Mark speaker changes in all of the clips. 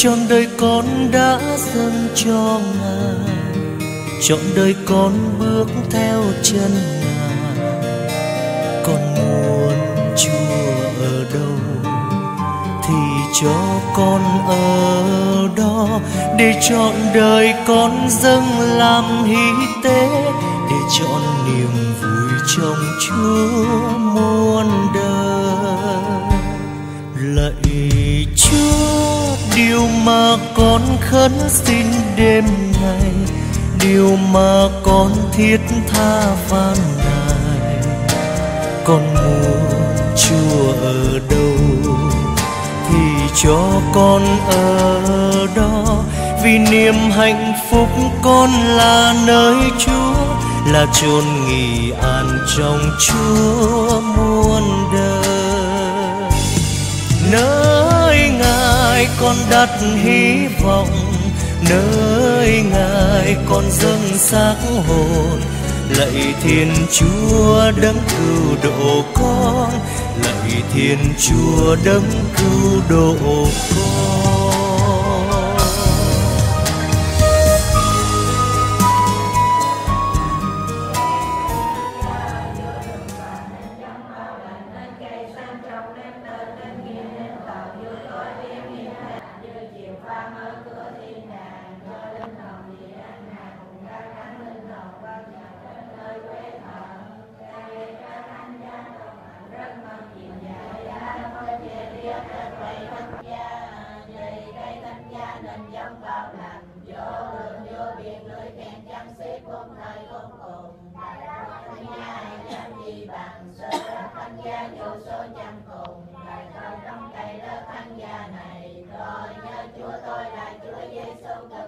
Speaker 1: trọn đời con đã dâng cho ngài. Trọn đời con bước theo chân ngài. Con muốn chúa ở đâu thì cho con ở đó. Để trọn đời con dâng làm hy tế, để chọn niềm vui trong chúa muôn đời. Lạy chúa điều mà con khấn xin đêm ngày, điều mà con thiết tha van nài con muốn chúa ở đâu thì cho con ở đó. Vì niềm hạnh phúc con là nơi chúa, là chốn nghỉ an trong chúa muôn đời. Nơi ngài con đặt hy vọng, nơi ngài con dâng xác hồn. Lạy thiên chúa đấng cứu độ con, lạy thiên chúa đấng cứu độ con. gia nên gia vì đây tham gia nên dân bao lành vô đường vô biển lưỡi kèn chăm
Speaker 2: xếp không nơi không cùng tham gia làm gì bằng sơ tham gia vô số trăm cùng tại sao trong cây lớp tham gia này rồi nhớ
Speaker 1: chúa tôi là chúa giêsu thật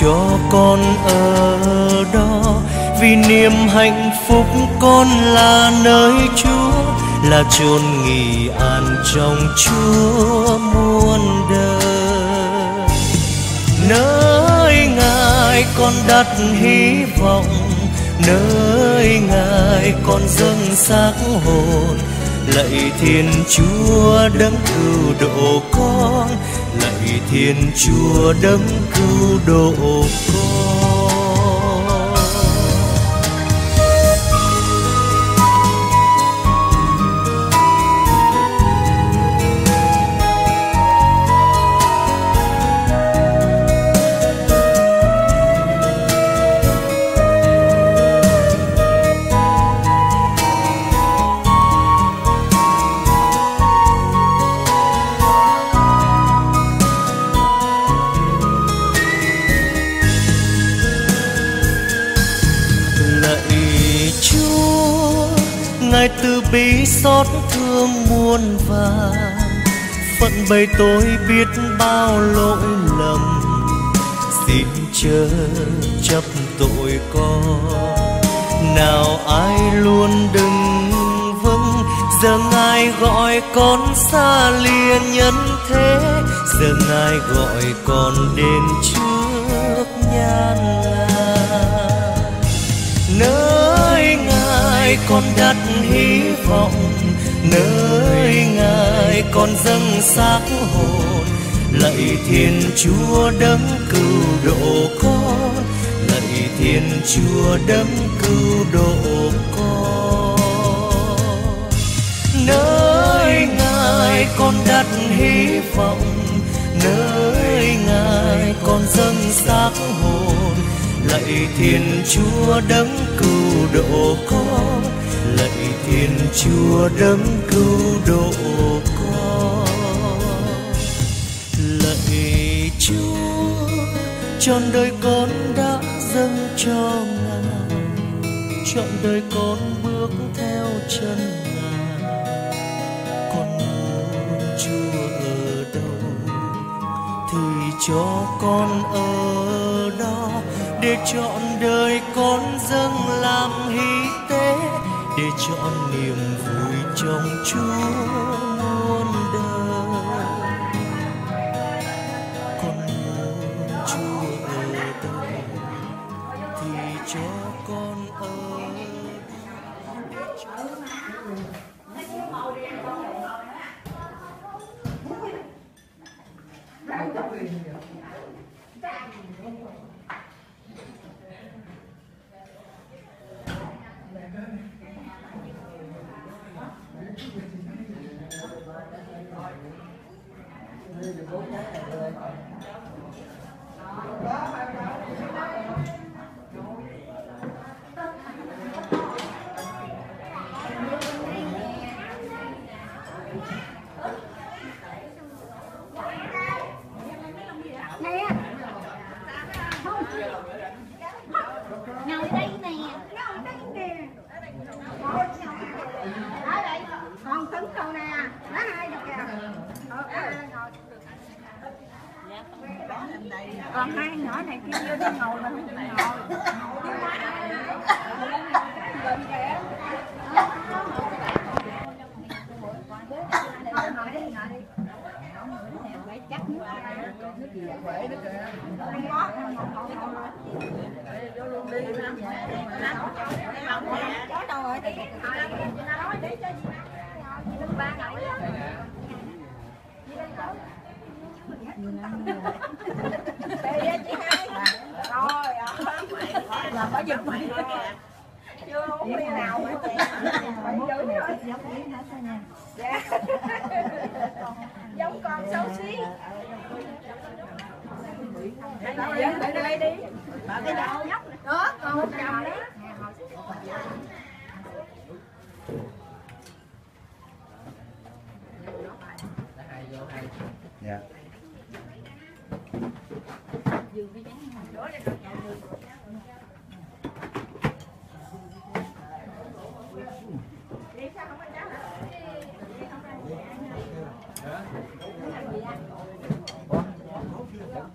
Speaker 1: cho con ở đó. Vì niềm hạnh phúc con là nơi chúa, là chôn nghỉ an trong chúa muôn đời. Nơi ngài con đặt hy vọng, nơi ngài con dâng xác hồn. Lạy thiên chúa đấng cứu độ con lạy thiên chúa đấng cứu độ con. Bi xót thương muôn vàng phận bày tôi biết bao lỗi lầm. Xin chớ chấp tội con. Nào ai luôn đừng vững giờ ngài gọi con xa lìa nhân thế. Giờ ngài gọi con đến trước nhan ngài ngài con đặt hy vọng nơi ngài con dâng xác hồn. Lạy thiên chúa đấng cứu độ con lạy thiên chúa đấng cứu độ con. Nơi ngài con đặt hy vọng nơi ngài con dâng xác hồn, lạy thiên chúa đấng cứu độ con lạy thiên chúa đấng cứu độ con lạy chúa, trọn đời con đã dâng cho ngài. Trọn đời con bước theo chân ngài. Con muốn chúa ở đâu, thì cho con ở đó để chọn đời con dâng làm hy tế, để chọn niềm vui trong Chúa muôn đời. Con muốn Chúa ở đâu thì cho con ở
Speaker 2: nè không ngồi đây nè ngồi đây nè ngồi ở đây còn cứng đâu nè nó hai được kìa ờ, ờ, ngồi còn hai nhỏ này kia vô đi ngồi mà không ngồi Ngồi, ngồi đi, ngồi đi. Chắc nước gì vậy? Không có. Vô luôn đi. Chó đâu rồi? Nói để cho ba ngồi Đây á chị hai. Rồi, là mày. Chưa uống ly nào hết. Phải dữ rồi. Dạ. Giống con xấu xí. Dẫn lại đây đi. Bà cái đầu nhóc. Đó, con một chồng đó.
Speaker 3: Dạ.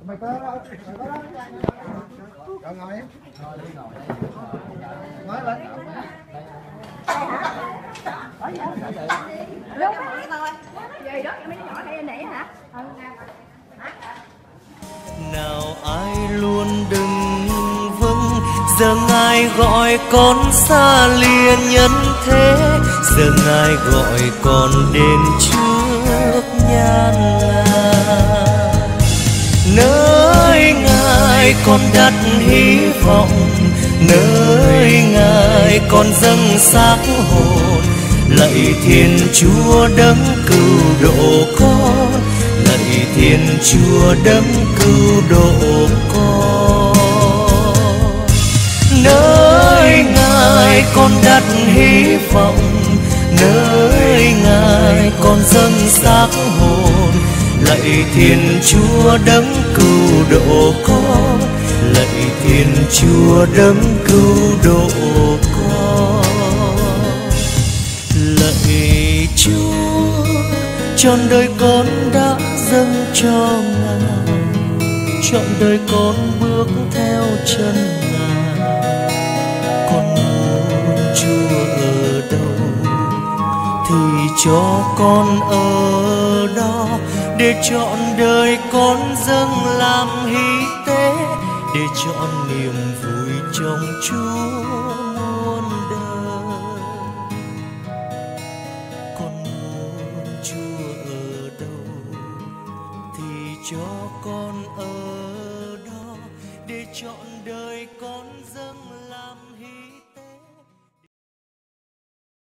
Speaker 3: Mày có đâu? Mày có đâu? Rồi ngồi em. Ngồi lên.
Speaker 2: Lúc đó thôi. Vậy đó, mấy nhỏ đây nãy hả?
Speaker 1: nào ai luôn đừng vâng giờ ngài gọi con xa lìa nhân thế giờ ngài gọi con đến chúa gian ngài nơi ngài con đặt hy vọng, nơi ngài con dâng xác hồn. Lạy thiên chúa đấng cứu độ con, lạy thiên chúa đấng cứu độ con. Nơi ngài con đặt hy vọng, nơi ngài con dâng xác hồn lạy thiên chúa đấng cứu độ con. Lạy thiên chúa đấng cứu độ con. Lạy chúa, trọn đời con đã dâng cho ngài. Trọn đời con bước theo chân ngài. Con muốn chúa ở đâu thì cho con ở đó để chọn đời con dâng làm hy tế, để chọn niềm vui trong chúa muôn đời. Con muốn chúa ở đâu thì cho con ở đó. Để chọn đời